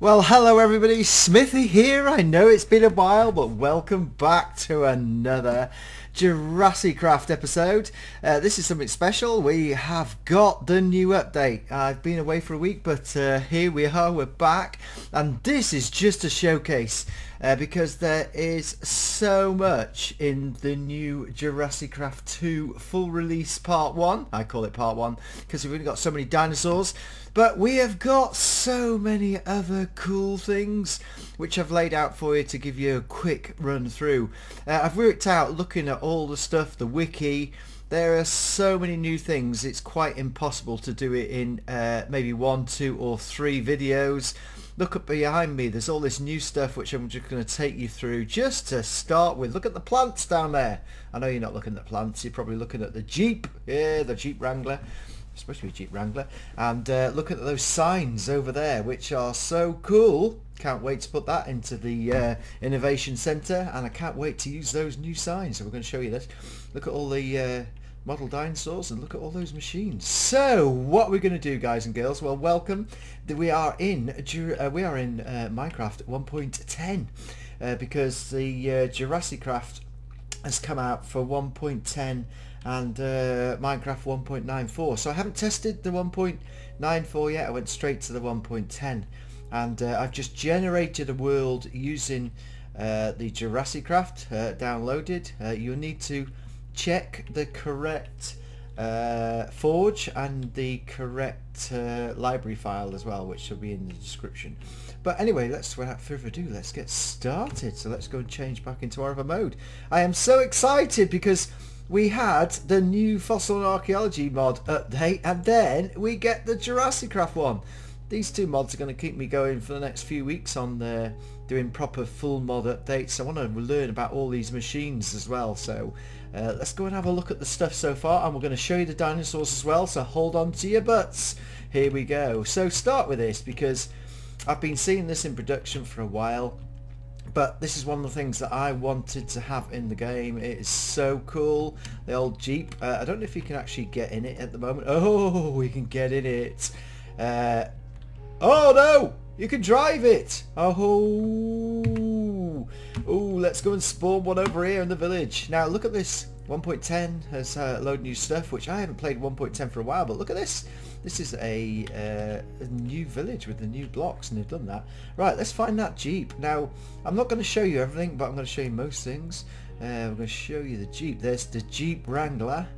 Well, hello everybody, Smithy here. I know it's been a while, but welcome back to another JurassiCraft episode. Uh, this is something special. We have got the new update. I've been away for a week, but uh, here we are, we're back. And this is just a showcase uh, because there is so much in the new JurassiCraft 2 full release part 1. I call it part 1 because we've only got so many dinosaurs. But we have got so many other cool things which I've laid out for you to give you a quick run through. Uh, I've worked out looking at all the stuff, the wiki, there are so many new things it's quite impossible to do it in uh, maybe one, two or three videos. Look up behind me, there's all this new stuff which I'm just going to take you through just to start with. Look at the plants down there. I know you're not looking at the plants, you're probably looking at the Jeep, yeah, the Jeep Wrangler supposed to be a Jeep Wrangler. And uh, look at those signs over there, which are so cool. Can't wait to put that into the uh, Innovation Centre, and I can't wait to use those new signs. So we're going to show you this. Look at all the uh, model dinosaurs and look at all those machines. So what we're going to do, guys and girls? Well, welcome. We are in uh, we are in uh, Minecraft 1.10 uh, because the JurassiCraft has come out for 1.10 and uh, Minecraft 1.94. So I haven't tested the 1.94 yet. I went straight to the 1.10 and uh, I've just generated a world using uh, the JurassiCraft uh, downloaded. Uh, you'll need to check the correct uh, forge and the correct library file as well which will be in the description. But anyway, let's without further ado, let's get started. So let's go and change back into our other mode. I am so excited because we had the new Fossil and Archaeology mod update and then we get the JurassiCraft one. These two mods are going to keep me going for the next few weeks on the doing proper full mod updates. I want to learn about all these machines as well. So uh, let's go and have a look at the stuff so far and we're going to show you the dinosaurs as well. So hold on to your butts. Here we go. So start with this because I've been seeing this in production for a while but this is one of the things that I wanted to have in the game. It is so cool. The old Jeep. Uh, I don't know if you can actually get in it at the moment. Oh, we can get in it. Uh, oh no! You can drive it! Oh! Oh, let's go and spawn one over here in the village. Now look at this. 1.10 has uh, a load new stuff, which I haven't played 1.10 for a while, but look at this. This is a, uh, a, new village with the new blocks, and they've done that. Right, let's find that Jeep. Now, I'm not going to show you everything, but I'm going to show you most things. Uh, I'm going to show you the Jeep. There's the Jeep Wrangler.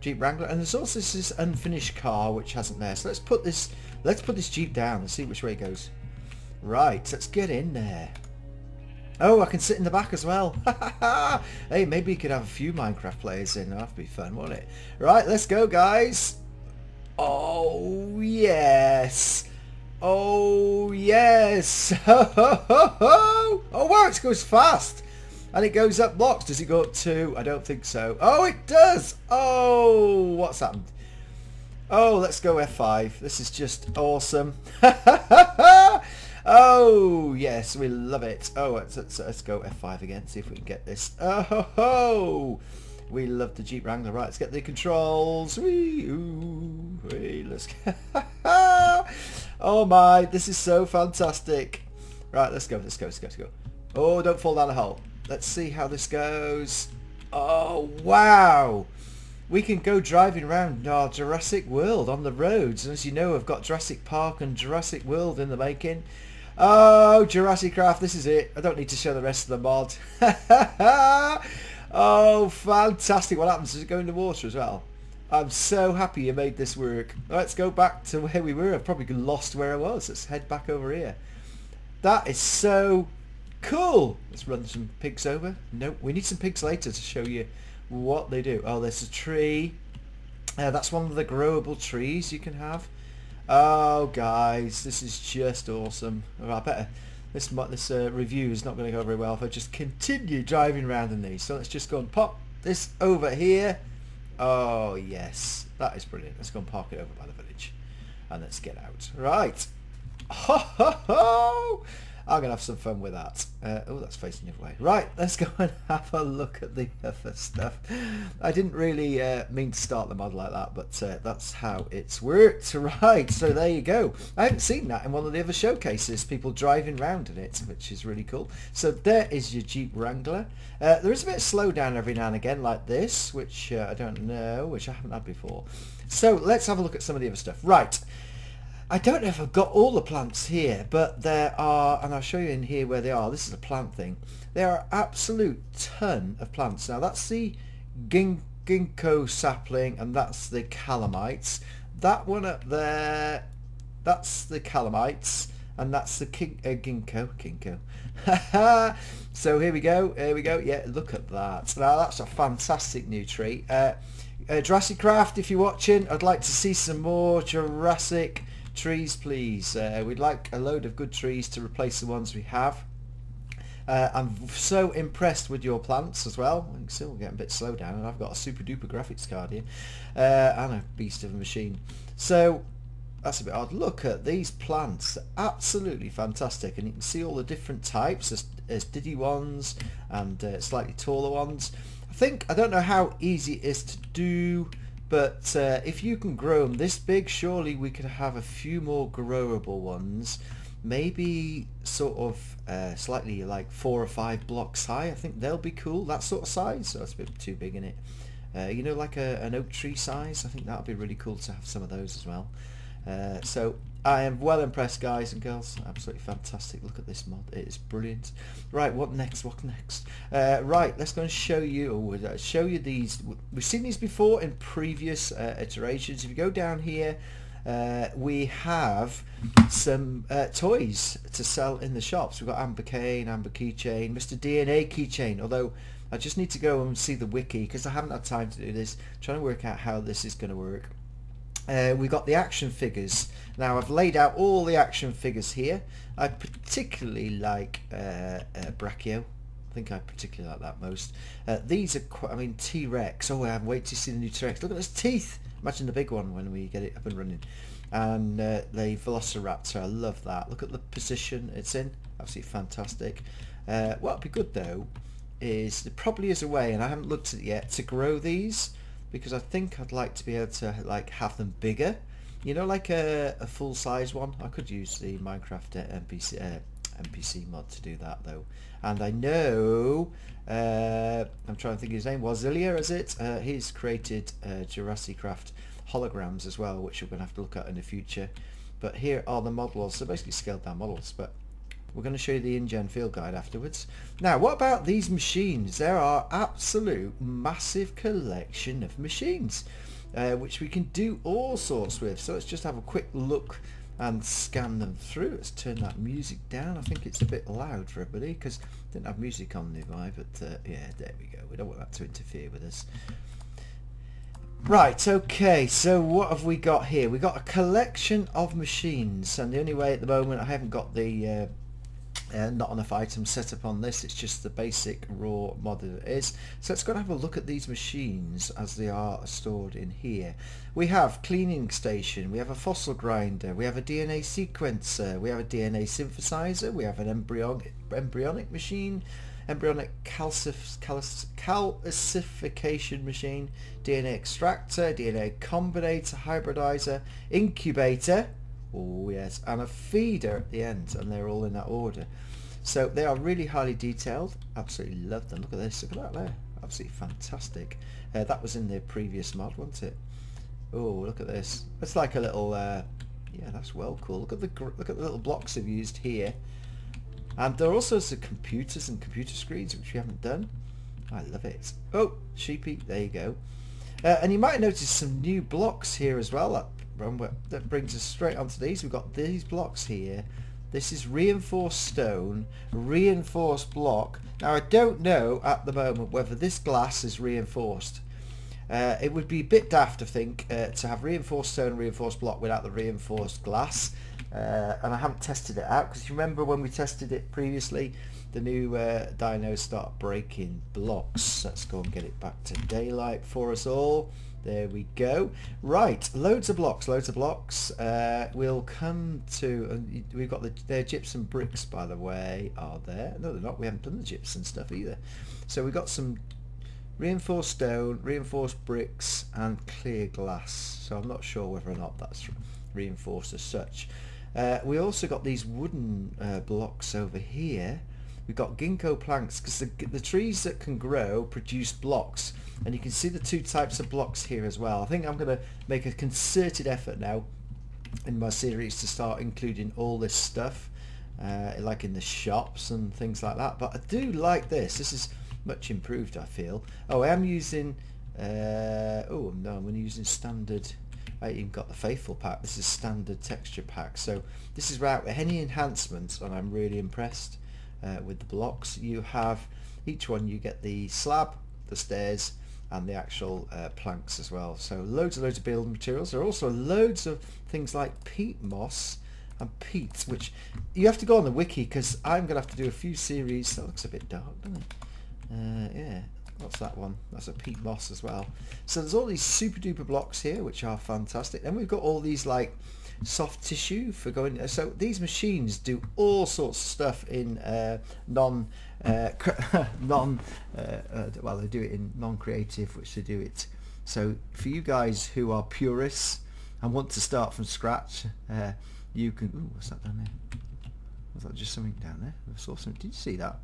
Jeep Wrangler, and there's also this unfinished car which hasn't there. So let's put this let's put this Jeep down and see which way it goes. Right, let's get in there. Oh, I can sit in the back as well. hey, maybe you could have a few Minecraft players in. That'd be fun, wouldn't it? Right, let's go, guys. Oh, yes. Oh, yes. oh, wow, it goes fast. And it goes up blocks. Does it go up two? I don't think so. Oh, it does. Oh, what's happened? Oh, let's go F5. This is just awesome. oh, yes, we love it. Oh, let's, let's, let's go F5 again, see if we can get this. Oh, ho, ho. We love the Jeep Wrangler. Right, let's get the controls. Ooh, let's oh my, this is so fantastic. Right, let's go, let's go, let's go, let's go. Oh, don't fall down the hole. Let's see how this goes. Oh, wow. We can go driving around our Jurassic World on the roads. And as you know, I've got Jurassic Park and Jurassic World in the making. Oh, JurassiCraft, this is it. I don't need to show the rest of the mod. Oh, fantastic. What happens? Does it go in the water as well? I'm so happy you made this work. Let's go back to where we were. I've probably lost where I was. Let's head back over here. That is so cool. Let's run some pigs over. No, we need some pigs later to show you what they do. Oh, there's a tree. Uh, that's one of the growable trees you can have. Oh, guys, this is just awesome. I better this this uh, review is not going to go very well if I just continue driving around in these. So let's just go and pop this over here. Oh yes, that is brilliant. Let's go and park it over by the village, and let's get out. Right. Ho ho ho! I'm going to have some fun with that. Uh, oh, that's facing the other way. Right, let's go and have a look at the other stuff. I didn't really uh, mean to start the mod like that, but uh, that's how it's worked. Right, so there you go. I haven't seen that in one of the other showcases, people driving around in it, which is really cool. So there is your Jeep Wrangler. Uh, there is a bit of slowdown every now and again like this, which uh, I don't know, which I haven't had before. So let's have a look at some of the other stuff. Right. I don't know if I've got all the plants here, but there are, and I'll show you in here where they are. This is a plant thing. There are absolute ton of plants. Now that's the gin ginkgo sapling, and that's the calamites. That one up there, that's the calamites, and that's the king, uh, ginkgo, ginkgo. so here we go, here we go. Yeah, look at that. Now that's a fantastic new tree. Uh, uh, JurassiCraft, if you're watching, I'd like to see some more Jurassic trees please uh, we'd like a load of good trees to replace the ones we have uh, I'm so impressed with your plants as well. I'm still getting a bit slow down and I've got a super duper graphics card here uh, and a beast of a machine. So that's a bit odd. Look at these plants. absolutely fantastic and you can see all the different types. There's, there's diddy ones and uh, slightly taller ones. I think, I don't know how easy it is to do but uh, if you can grow them this big, surely we could have a few more growable ones. Maybe sort of uh, slightly like four or five blocks high. I think they'll be cool. That sort of size. So that's a bit too big in it. Uh, you know, like a, an oak tree size. I think that would be really cool to have some of those as well. Uh, so I am well impressed guys and girls. Absolutely fantastic. Look at this mod. It is brilliant. Right what next? What next? Uh, right let's go and show you show you these. We've seen these before in previous uh, iterations. If you go down here uh, we have some uh, toys to sell in the shops. We've got Amber Cane, Amber Keychain, Mr DNA Keychain. Although I just need to go and see the wiki because I haven't had time to do this. I'm trying to work out how this is going to work uh, we've got the action figures. Now I've laid out all the action figures here. I particularly like uh, uh, Brachio. I think I particularly like that most. Uh, these are quite, I mean T-Rex. Oh, I have wait to see the new T-Rex. Look at those teeth. Imagine the big one when we get it up and running. And uh, the Velociraptor, I love that. Look at the position it's in. Absolutely fantastic. Uh, what would be good though is there probably is a way, and I haven't looked at it yet, to grow these because I think I'd like to be able to like have them bigger. You know like a, a full size one? I could use the Minecraft uh, NPC uh, NPC mod to do that though. And I know uh, I'm trying to think his name. Wazilia is it? Uh, he's created uh, JurassiCraft holograms as well which we're going to have to look at in the future. But here are the models. So basically scaled down models but we're going to show you the InGen field guide afterwards. Now, what about these machines? There are absolute massive collection of machines, uh, which we can do all sorts with. So let's just have a quick look and scan them through. Let's turn that music down. I think it's a bit loud for everybody because I didn't have music on nearby, but uh, yeah, there we go. We don't want that to interfere with us. Right, okay, so what have we got here? We've got a collection of machines, and the only way at the moment, I haven't got the uh, uh, not enough items set up on this it's just the basic raw mod that it is. So let's go and have a look at these machines as they are stored in here. We have cleaning station we have a fossil grinder we have a DNA sequencer we have a DNA synthesizer we have an embryonic embryonic machine embryonic calcif calc calcification machine DNA extractor DNA combinator hybridizer incubator Oh yes, and a feeder at the end, and they're all in that order. So they are really highly detailed. Absolutely love them. Look at this. Look at that there. Absolutely fantastic. Uh, that was in the previous mod, wasn't it? Oh, look at this. It's like a little. Uh, yeah, that's well cool. Look at the look at the little blocks they've used here. And there are also some computers and computer screens which we haven't done. I love it. Oh, sheepy. There you go. Uh, and you might notice some new blocks here as well that brings us straight onto these. We've got these blocks here. This is reinforced stone, reinforced block. Now I don't know at the moment whether this glass is reinforced. Uh, it would be a bit daft I think uh, to have reinforced stone reinforced block without the reinforced glass uh, and I haven't tested it out because you remember when we tested it previously the new uh, dinos start breaking blocks let's go and get it back to daylight for us all There we go. Right, loads of blocks, loads of blocks. Uh, we'll come to, uh, we've got the, their gypsum bricks, by the way, are there. No, they're not. We haven't done the gypsum stuff either. So we've got some reinforced stone, reinforced bricks, and clear glass. So I'm not sure whether or not that's reinforced as such. Uh, we also got these wooden uh, blocks over here. We've got ginkgo planks because the, the trees that can grow produce blocks and you can see the two types of blocks here as well. I think I'm going to make a concerted effort now in my series to start including all this stuff uh, like in the shops and things like that but I do like this. This is much improved I feel. Oh I am using uh, oh no I'm using standard I even got the faithful pack. This is standard texture pack. So this is without any enhancements and I'm really impressed uh, with the blocks you have each one you get the slab the stairs and the actual uh, planks as well. So loads and loads of building materials. There are also loads of things like peat moss and peat, which you have to go on the wiki because I'm going to have to do a few series. That looks a bit dark, doesn't it? Uh, yeah, what's that one? That's a peat moss as well. So there's all these super duper blocks here, which are fantastic. Then we've got all these like soft tissue for going so these machines do all sorts of stuff in uh, non uh, non uh, uh, well they do it in non-creative which they do it. So for you guys who are purists and want to start from scratch uh, you can ooh, what's that down there? Was that just something down there? I saw something. Did you see that?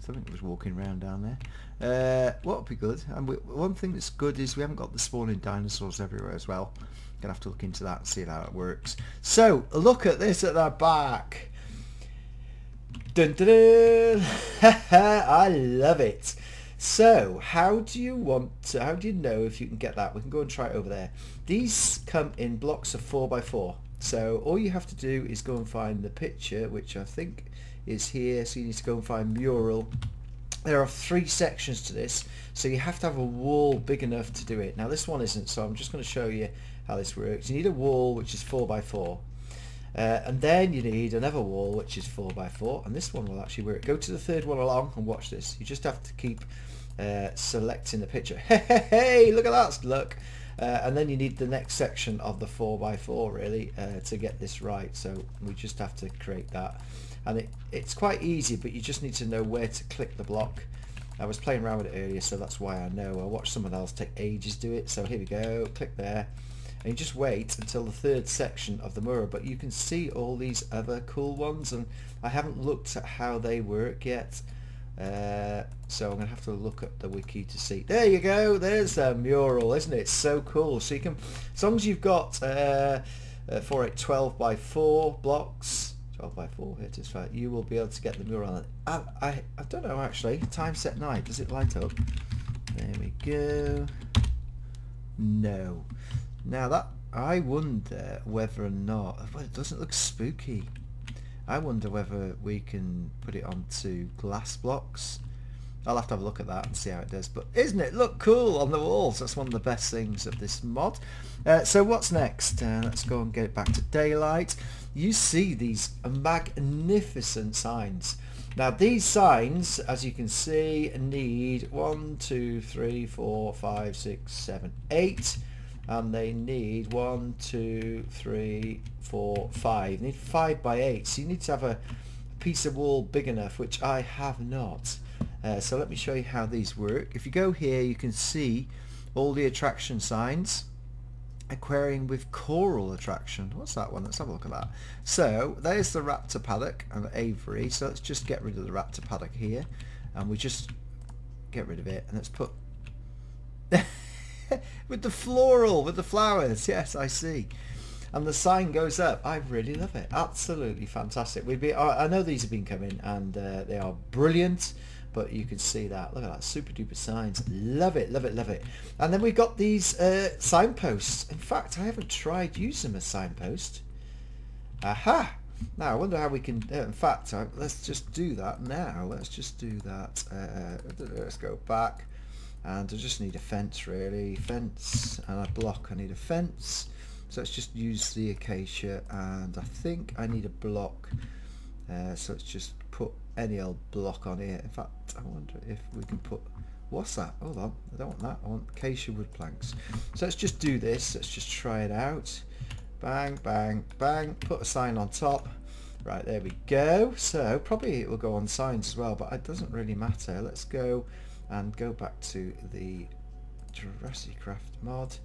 Something was walking around down there. Uh, what would be good and we, one thing that's good is we haven't got the spawning dinosaurs everywhere as well Gonna have to look into that and see how it works. So look at this at the back. Dun, dun, dun. I love it. So how do you want to, how do you know if you can get that? We can go and try it over there. These come in blocks of 4x4. So all you have to do is go and find the picture, which I think is here. So you need to go and find mural. There are three sections to this, so you have to have a wall big enough to do it. Now this one isn't, so I'm just going to show you how this works. You need a wall which is 4 by 4 uh, and then you need another wall which is 4 by 4 and this one will actually work. Go to the third one along and watch this. You just have to keep uh, selecting the picture. Hey, hey, hey, look at that, look. Uh, and then you need the next section of the 4 by 4 really uh, to get this right. So we just have to create that. And it, it's quite easy, but you just need to know where to click the block. I was playing around with it earlier, so that's why I know. I watched someone else take ages to do it. So here we go, click there and you just wait until the third section of the mirror but you can see all these other cool ones and I haven't looked at how they work yet. Uh, so I'm gonna have to look at the wiki to see. There you go! There's a mural isn't it? So cool! So you can as long as you've got uh, uh, for it 12 by 4 blocks 12 by 4 here it is right you will be able to get the mural. I, I, I don't know actually. Time set night. Does it light up? There we go. No now that I wonder whether or not well, it doesn't look spooky. I wonder whether we can put it onto glass blocks. I'll have to have a look at that and see how it does. But isn't it look cool on the walls? That's one of the best things of this mod. Uh, so what's next? Uh, let's go and get it back to daylight. You see these magnificent signs. Now these signs, as you can see, need one, two, three, four, five, six, seven, eight and they need one, two, three, four, five. They need five by eight. So you need to have a piece of wall big enough, which I have not. Uh, so let me show you how these work. If you go here, you can see all the attraction signs. Aquarium with coral attraction. What's that one? Let's have a look at that. So there's the raptor paddock and aviary. So let's just get rid of the raptor paddock here. And we just get rid of it. And let's put... with the floral, with the flowers. Yes, I see. And the sign goes up. I really love it. Absolutely fantastic. We'd be. I know these have been coming, and uh, they are brilliant. But you can see that. Look at that super duper signs. Love it, love it, love it. And then we've got these uh, signposts. In fact, I haven't tried using as signpost. Aha! Now, I wonder how we can... Uh, in fact, uh, let's just do that now. Let's just do that. Uh, let's go back and I just need a fence really fence and a block I need a fence so let's just use the acacia and I think I need a block uh, so let's just put any old block on here in fact I wonder if we can put what's that? Hold on, I don't want that. I want acacia wood planks. So let's just do this. Let's just try it out. Bang, bang, bang. Put a sign on top. Right, there we go. So probably it will go on signs as well, but it doesn't really matter. Let's go and go back to the JurassiCraft mod.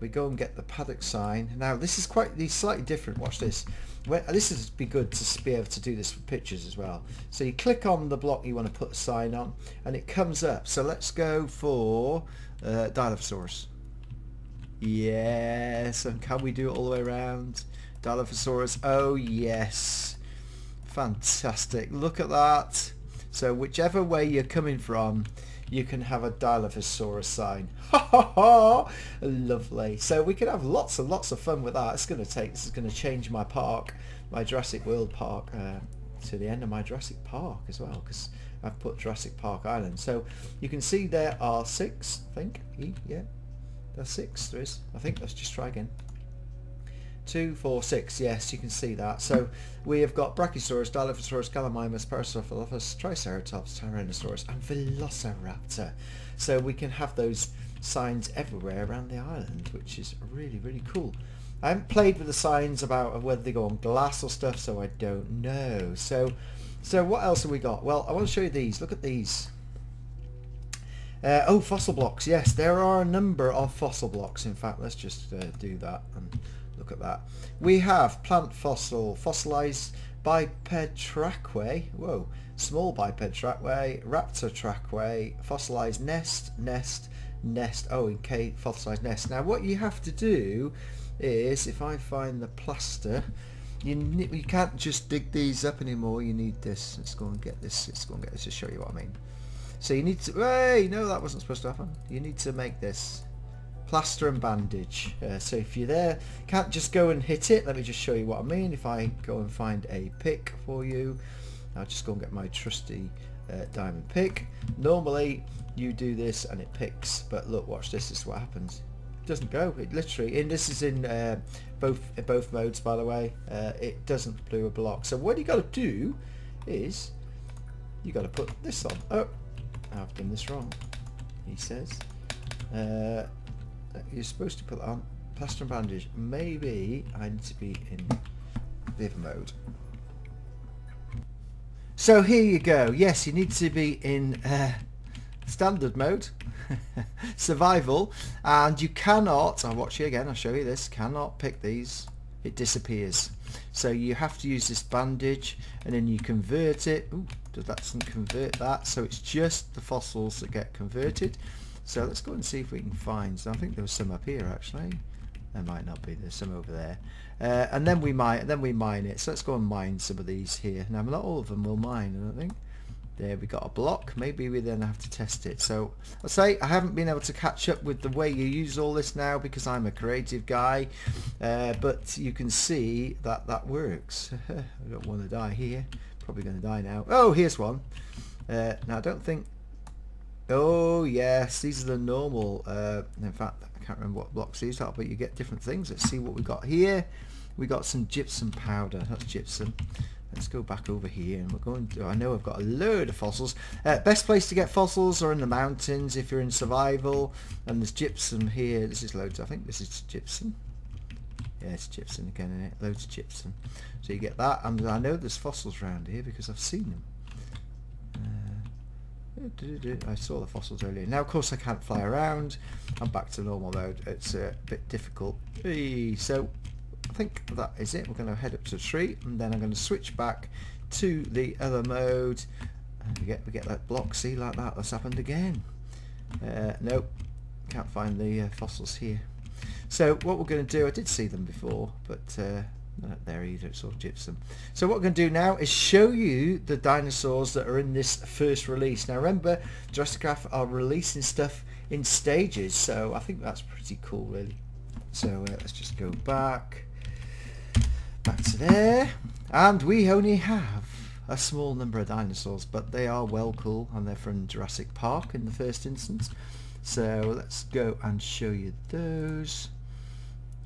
We go and get the paddock sign. Now this is quite the slightly different. Watch this. This would be good to be able to do this for pictures as well. So you click on the block you want to put a sign on, and it comes up. So let's go for uh, Dilophosaurus. Yes, and can we do it all the way around? Dilophosaurus. Oh yes. Fantastic. Look at that. So whichever way you're coming from, you can have a Dilophosaurus sign. Ha ha ha! Lovely. So we can have lots and lots of fun with that. It's going to take, this is going to change my park, my Jurassic World park, uh, to the end of my Jurassic Park as well, because I've put Jurassic Park Island. So you can see there are six, I think. Yeah, there's six. There is. I think. Let's just try again two, four, six. Yes, you can see that. So we have got Brachiosaurus, Dilophosaurus, Gallimimus, Parasaurolophus, Triceratops, Tyrannosaurus, and Velociraptor. So we can have those signs everywhere around the island, which is really, really cool. I haven't played with the signs about whether they go on glass or stuff, so I don't know. So, so what else have we got? Well, I want to show you these. Look at these. Uh, oh, fossil blocks. Yes, there are a number of fossil blocks. In fact, let's just uh, do that and Look at that. We have plant fossil, fossilized biped trackway. Whoa. Small biped trackway, raptor trackway, fossilized nest, nest, nest. Oh, okay, fossilized nest. Now what you have to do is, if I find the plaster, you, you can't just dig these up anymore. You need this. Let's go and get this. Let's go and get this to show you what I mean. So you need to, hey, no, that wasn't supposed to happen. You need to make this plaster and bandage. Uh, so if you're there, can't just go and hit it. Let me just show you what I mean. If I go and find a pick for you, I'll just go and get my trusty uh, diamond pick. Normally you do this and it picks, but look, watch this. This is what happens. It doesn't go. It literally, and this is in uh, both both modes, by the way. Uh, it doesn't blue a block. So what you got to do is you got to put this on. Oh, I've done this wrong. He says. You're supposed to put on plaster and bandage. Maybe I need to be in viv mode. So here you go. Yes, you need to be in uh, standard mode, survival, and you cannot, I'll watch you again, I'll show you this, cannot pick these. It disappears. So you have to use this bandage and then you convert it. Ooh, that doesn't convert that. So it's just the fossils that get converted. So let's go and see if we can find. So I think there was some up here actually. There might not be. There's some over there. Uh, and then we might then we mine it. So let's go and mine some of these here. Now not all of them will mine. I don't think. There we got a block. Maybe we then have to test it. So I say I haven't been able to catch up with the way you use all this now because I'm a creative guy. Uh, but you can see that that works. I don't want to die here. Probably going to die now. Oh, here's one. Uh, now I don't think Oh yes, these are the normal. Uh, in fact, I can't remember what blocks these are, but you get different things. Let's see what we got here. We got some gypsum powder. That's gypsum. Let's go back over here and we're going to, I know I've got a load of fossils. Uh, best place to get fossils are in the mountains if you're in survival. And there's gypsum here. This is loads. I think this is gypsum. Yeah, it's gypsum again in it. Loads of gypsum. So you get that. And I know there's fossils around here because I've seen them. I saw the fossils earlier. Now, of course, I can't fly around. I'm back to normal mode. It's a bit difficult. So, I think that is it. We're going to head up to the tree, and then I'm going to switch back to the other mode. And we get we get that block. See, like that. That's happened again. Uh, nope, can't find the uh, fossils here. So, what we're going to do, I did see them before, but uh, there either, it's all gypsum. So what we're going to do now is show you the dinosaurs that are in this first release. Now remember, JurassiCraft are releasing stuff in stages, so I think that's pretty cool really. So uh, let's just go back, back to there, and we only have a small number of dinosaurs, but they are well cool, and they're from Jurassic Park in the first instance. So let's go and show you those.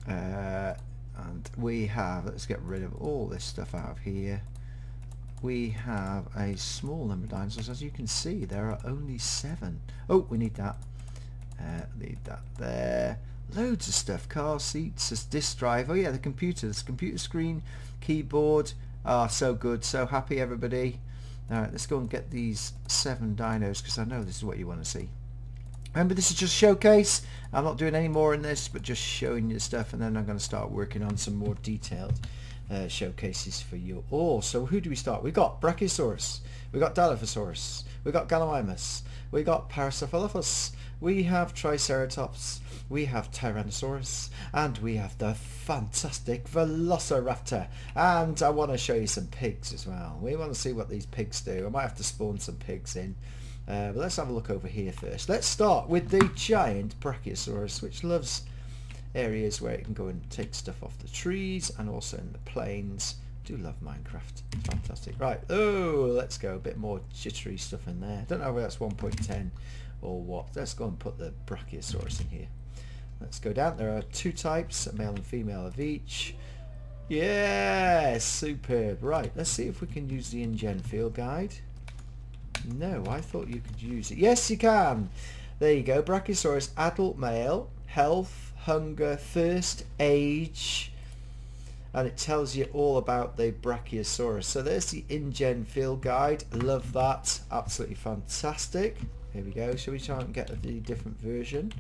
Uh, and we have let's get rid of all this stuff out of here we have a small number of dinosaurs. As you can see, there are only seven. Oh, we need that. Uh, need that there. Loads of stuff. Car seats, disk drive. Oh yeah, the computer. This computer screen, keyboard. Ah, oh, so good. So happy, everybody. All right, let's go and get these seven dinos because I know this is what you want to see. Remember, this is just showcase. I'm not doing any more in this, but just showing you stuff, and then I'm going to start working on some more detailed uh, showcases for you all. So who do we start? We got Brachiosaurus, we got Dilophosaurus, we got Gallimimus, we got Paracephalus, we have Triceratops, we have Tyrannosaurus, and we have the fantastic Velociraptor. And I want to show you some pigs as well. We want to see what these pigs do. I might have to spawn some pigs in. Uh, but let's have a look over here first. Let's start with the giant Brachiosaurus, which loves areas where it can go and take stuff off the trees and also in the plains. Do love Minecraft. Fantastic. Right. Oh, let's go. A bit more jittery stuff in there. Don't know whether that's 1.10 or what. Let's go and put the Brachiosaurus in here. Let's go down. There are two types, a male and female of each. Yeah, superb. Right, let's see if we can use the InGen field guide. No, I thought you could use it. Yes, you can. There you go. Brachiosaurus, adult male, health, hunger, thirst, age, and it tells you all about the Brachiosaurus. So there's the InGen field guide. Love that. Absolutely fantastic. Here we go. Shall we try and get the different version?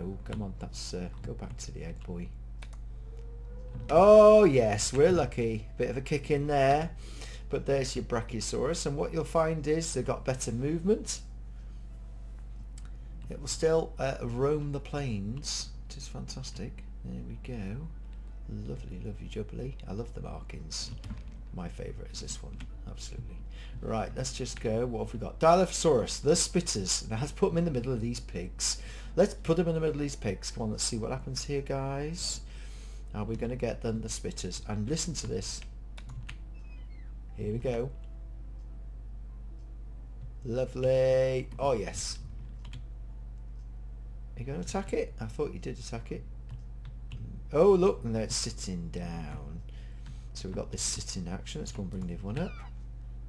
Oh, come on. That's uh, go back to the egg boy. Oh yes, we're lucky. Bit of a kick in there. But there's your Brachiosaurus and what you'll find is they've got better movement it will still uh, roam the plains. It is fantastic. There we go. Lovely, lovely jubbly. I love the markings. My favourite is this one. Absolutely. Right, let's just go. What have we got? Dilophosaurus, the spitters. Now let's put them in the middle of these pigs. Let's put them in the middle of these pigs. Come on, let's see what happens here, guys. Are we going to get them, the spitters? And listen to this. Here we go. Lovely. Oh, yes. Are you going to attack it? I thought you did attack it. Oh, look, and it's sitting down. So we've got this sitting action. Let's go and bring the other one up.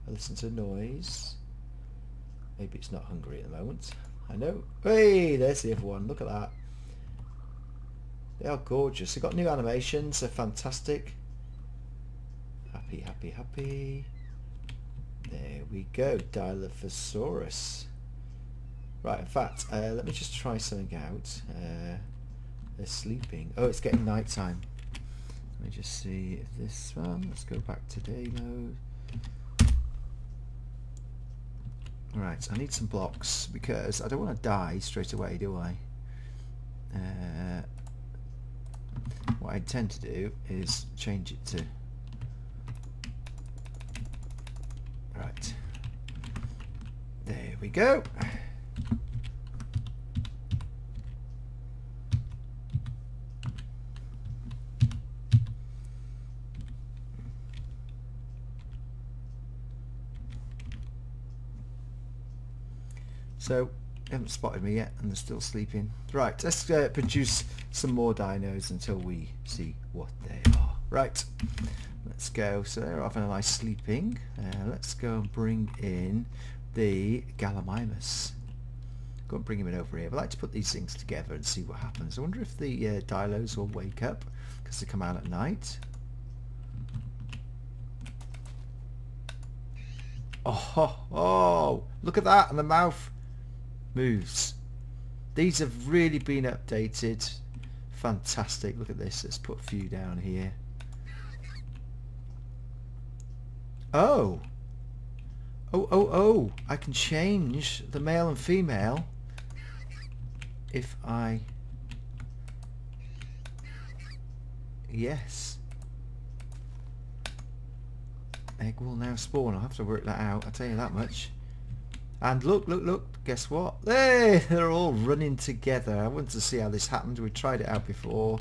I listen to noise. Maybe it's not hungry at the moment. I know. Hey, there's the other one. Look at that. They are gorgeous. They've got new animations. They're fantastic. Happy, happy, happy. There we go. Dilophosaurus. Right, in fact, uh, let me just try something out. Uh, they're sleeping. Oh, it's getting night time. Let me just see if this one, let's go back to day mode. Right, I need some blocks because I don't want to die straight away, do I? Uh, what I intend to do is change it to... Right. There we go. So, they haven't spotted me yet and they're still sleeping. Right, let's uh, produce some more dinos until we see what they are. Right, let's go. So they're having a nice sleeping. Uh, let's go and bring in the Gallimimus. Go and bring him in over here. I'd like to put these things together and see what happens. I wonder if the uh, dilos will wake up because they come out at night. Oh, oh, look at that, and the mouth moves. These have really been updated. Fantastic. Look at this. Let's put a few down here. Oh. Oh, oh, oh. I can change the male and female if I... Yes. Egg will now spawn. I'll have to work that out. I'll tell you that much. And look, look, look, guess what? Hey, they're all running together. I want to see how this happened. We tried it out before.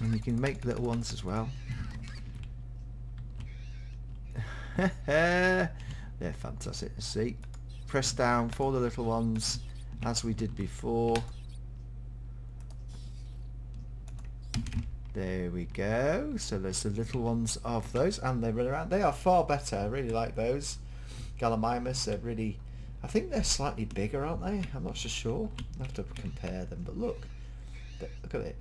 And you can make little ones as well. They're fantastic to see. Press down for the little ones as we did before. There we go. So there's the little ones of those, and they run around. They are far better. I really like those. Gallimimus are really... I think they're slightly bigger, aren't they? I'm not so sure. i have to compare them. But look. Look at it.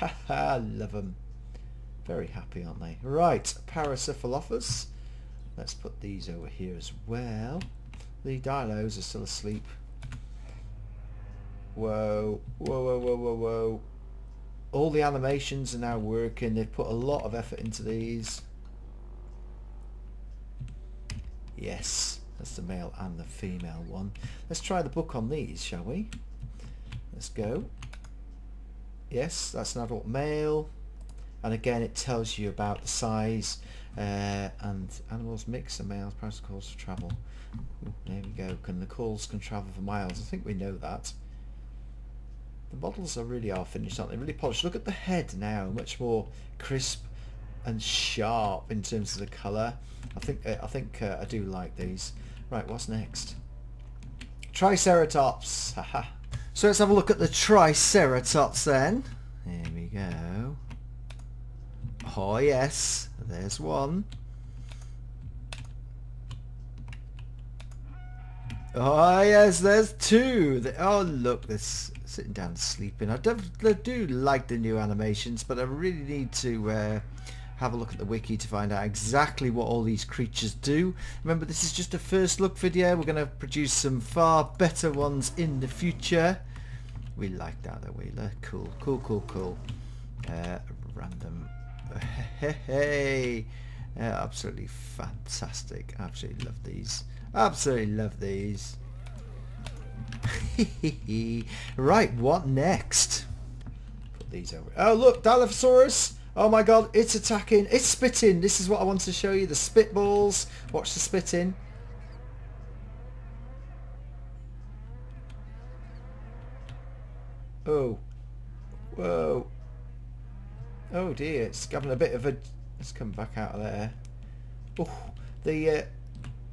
Ha Haha, love them. Very happy, aren't they? Right, Paracephalophus. Let's put these over here as well. The Dilos are still asleep. Whoa, whoa, whoa, whoa, whoa, whoa. All the animations are now working. They've put a lot of effort into these. Yes, that's the male and the female one. Let's try the book on these, shall we? Let's go. Yes, that's an adult male. And again, it tells you about the size uh, and animals mix and males calls for travel. There we go. Can the calls can travel for miles? I think we know that. The models are really are finished, aren't they? Really polished. Look at the head now, much more crisp and sharp in terms of the colour. I think uh, I think uh, I do like these. Right, what's next? Triceratops. Haha. so let's have a look at the Triceratops then. Here we go. Oh yes, there's one. Oh yes, there's two. Oh look, this sitting down sleeping. I do, like the new animations, but I really need to uh, have a look at the wiki to find out exactly what all these creatures do. Remember, this is just a first look video. We're going to produce some far better ones in the future. We like that, though, we? Cool, cool, cool, cool. Uh, random. Hey, hey. Uh, absolutely fantastic. Absolutely love these. Absolutely love these. right, what next? Put these over. Oh, look, Dilophosaurus. Oh my god, it's attacking. It's spitting. This is what I wanted to show you. The spitballs. Watch the spitting. Oh. Whoa. Oh dear, it's having a bit of a... Let's come back out of there. Oh, the... Uh,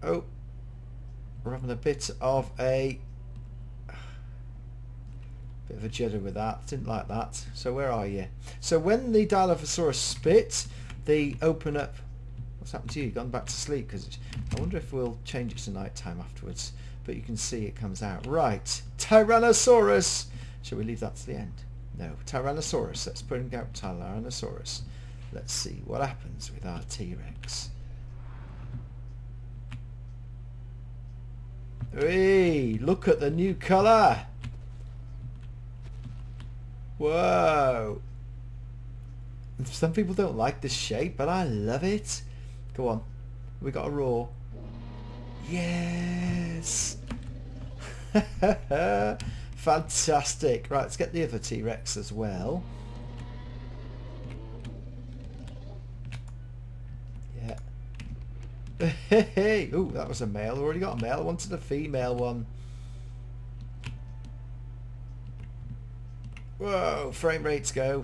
oh. We're having a bit of a Bit of a jitter with that. Didn't like that. So where are you? So when the Dilophosaurus spit, they open up. What's happened to you? Gone back to sleep? Because I wonder if we'll change it to night time afterwards. But you can see it comes out. Right. Tyrannosaurus. Shall we leave that to the end? No. Tyrannosaurus. Let's bring out Tyrannosaurus. Let's see what happens with our T-Rex. Hey, look at the new colour. Whoa. Some people don't like this shape, but I love it. Go on. We got a roar. Yes. Fantastic. Right, let's get the other T-Rex as well. Yeah. Hey, oh, that was a male. We already got a male. I wanted a female one. Whoa, frame rates go.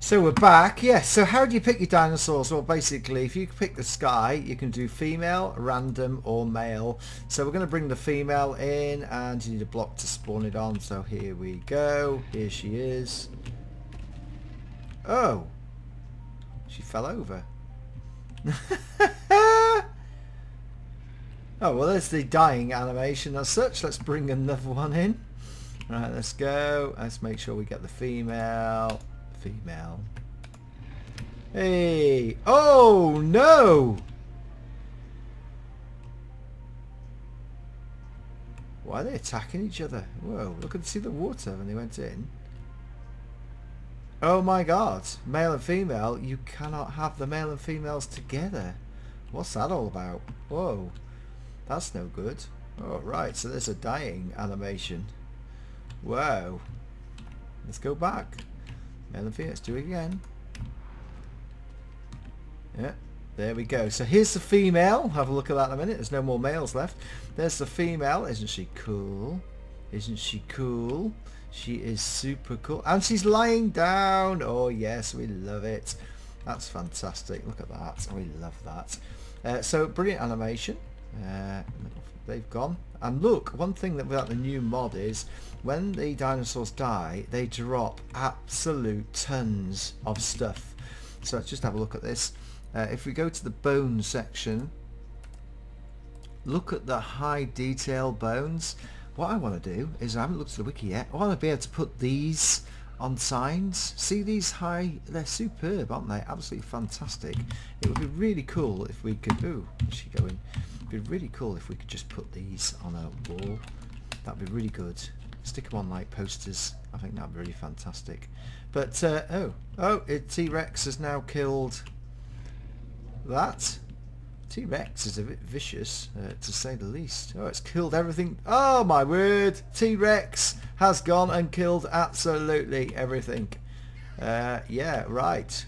So we're back. Yes, yeah, so how do you pick your dinosaurs? Well, basically, if you pick the sky, you can do female, random, or male. So we're going to bring the female in, and you need a block to spawn it on. So here we go. Here she is. Oh. She fell over. oh, well, there's the dying animation as such. Let's bring another one in. Right, let's go. Let's make sure we get the female. Female. Hey! Oh, no! Why are they attacking each other? Whoa, look at see the water when they went in. Oh my god, male and female, you cannot have the male and females together. What's that all about? Whoa, that's no good. Oh right, so there's a dying animation. Whoa. Let's go back. And let's do it again. Yeah, there we go. So here's the female. Have a look at that in a minute. There's no more males left. There's the female. Isn't she cool? Isn't she cool? She is super cool. And she's lying down. Oh, yes, we love it. That's fantastic. Look at that. We love that. Uh, so, brilliant animation. Uh, they've gone. And look, one thing that about the new mod is when the dinosaurs die, they drop absolute tons of stuff. So let's just have a look at this. Uh, if we go to the bone section, look at the high detail bones. What I want to do is, I haven't looked at the wiki yet, I want to be able to put these on signs. See these high, they're superb, aren't they? Absolutely fantastic. It would be really cool if we could, ooh, where's she going? It'd be really cool if we could just put these on a wall. That'd be really good. Stick them on like posters. I think that'd be really fantastic. But, uh, oh, oh, T-Rex has now killed that. T-Rex is a bit vicious, uh, to say the least. Oh, it's killed everything. Oh, my word. T-Rex has gone and killed absolutely everything. Uh, yeah, right.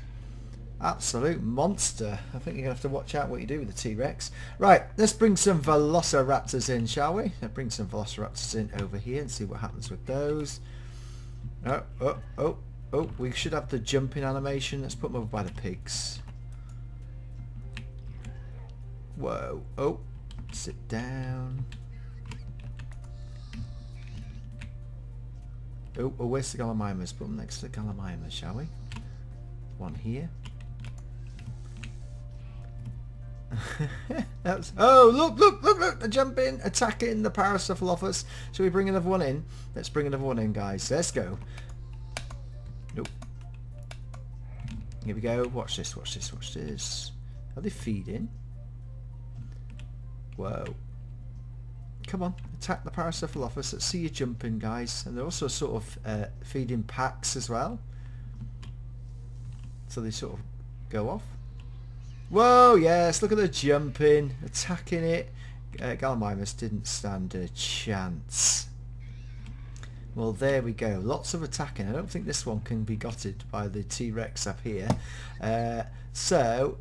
Absolute monster. I think you're going to have to watch out what you do with the T-Rex. Right, let's bring some Velociraptors in, shall we? Let's bring some Velociraptors in over here and see what happens with those. Oh, oh, oh, oh, we should have the jumping animation. Let's put them over by the pigs. Whoa. Oh. Sit down. Oh, oh where's the Gallimimus? Put them next to the Gallimimus, shall we? One here. Oh, look, look, look, look, they're jumping, attacking the Paracephalopus. Shall we bring another one in? Let's bring another one in, guys. Let's go. Nope. Here we go. Watch this, watch this, watch this. Are they feeding? Whoa. Come on, attack the Paracephalopus. Let's see you jumping, guys. And they're also sort of uh, feeding packs as well. So they sort of go off. Whoa, yes, look at the jumping, attacking it. Uh, Gallimimus didn't stand a chance. Well, there we go. Lots of attacking. I don't think this one can be gotted by the T-Rex up here. Uh, so,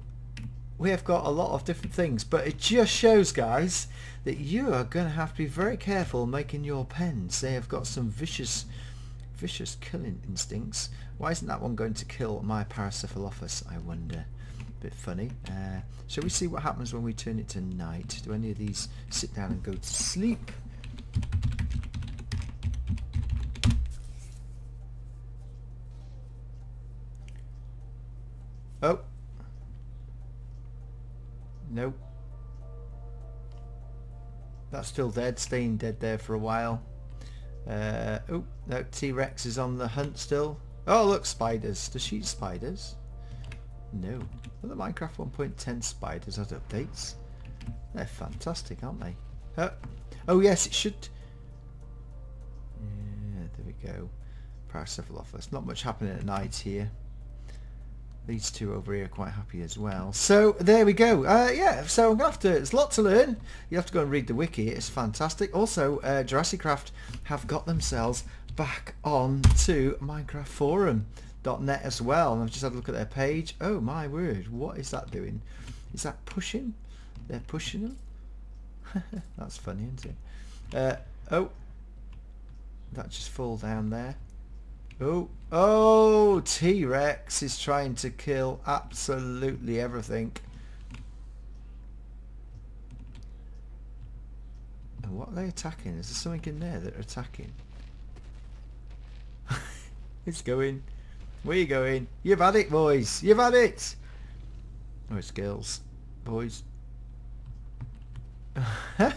we have got a lot of different things, but it just shows, guys, that you are going to have to be very careful making your pens. They have got some vicious, vicious killing instincts. Why isn't that one going to kill my Paracephalopus, I wonder? Bit funny. Uh, shall we see what happens when we turn it to night? Do any of these sit down and go to sleep? Oh. Nope. That's still dead, staying dead there for a while. Uh, oh, no, T-Rex is on the hunt still. Oh, look, spiders. Does she eat spiders? No. Are the Minecraft 1.10 spiders had updates? They're fantastic, aren't they? Oh, oh yes, it should... Yeah, there we go. Paracephalopus. Not much happening at night here. These two over here are quite happy as well. So there we go. Uh, yeah, so I'm going to have to, there's a lot to learn. You have to go and read the wiki. It's fantastic. Also, uh, JurassiCraft have got themselves back on to Minecraft Forum. .net as well and I've just had a look at their page. Oh my word what is that doing? Is that pushing? They're pushing them? That's funny isn't it? Uh, oh that just fall down there. Oh oh T-Rex is trying to kill absolutely everything. And what are they attacking? Is there something in there that are attacking? It's going where you going? You've had it, boys. You've had it. Oh, it's girls. Boys.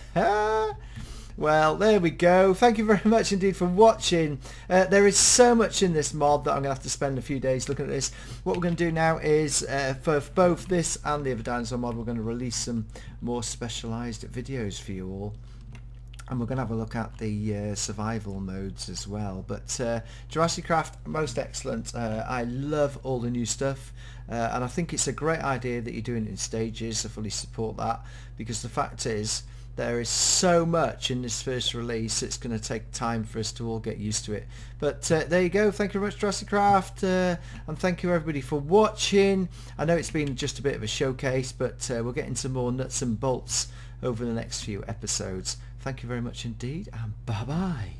well, there we go. Thank you very much indeed for watching. Uh, there is so much in this mod that I'm going to have to spend a few days looking at this. What we're going to do now is, uh, for both this and the other dinosaur mod, we're going to release some more specialised videos for you all and we're going to have a look at the uh, survival modes as well. But uh, JurassiCraft most excellent. Uh, I love all the new stuff uh, and I think it's a great idea that you're doing it in stages I fully support that because the fact is there is so much in this first release it's going to take time for us to all get used to it. But uh, there you go. Thank you very much JurassiCraft uh, and thank you everybody for watching. I know it's been just a bit of a showcase but we'll get into more nuts and bolts over the next few episodes Thank you very much indeed and bye bye.